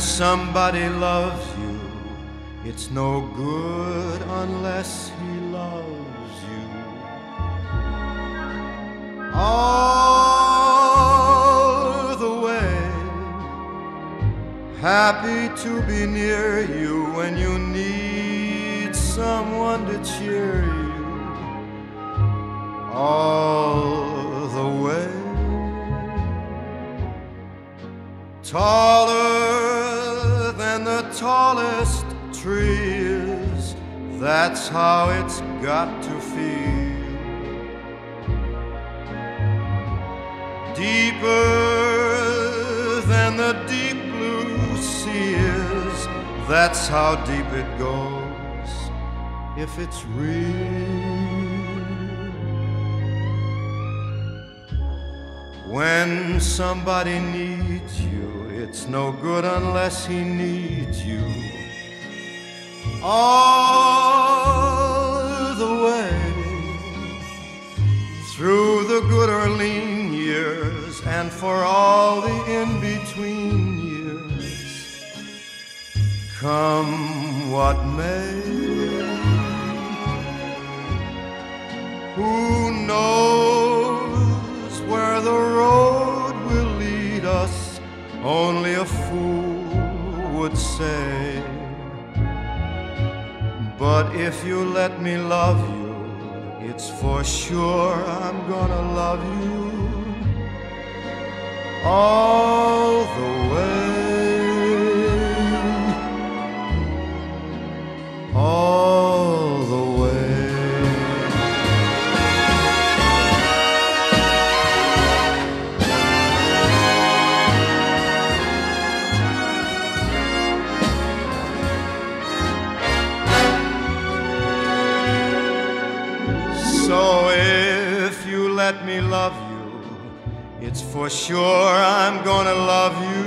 somebody loves you, it's no good unless he loves you. All the way, happy to be near you when you need someone to cheer you. All the way, taller tallest trees. That's how it's got to feel. Deeper than the deep blue sea is. That's how deep it goes. If it's real. When somebody needs you, it's no good unless he needs you. All the way through the good or lean years and for all the in between years. Come what may. Who knows fool would say. But if you let me love you, it's for sure I'm gonna love you all let me love you, it's for sure I'm gonna love you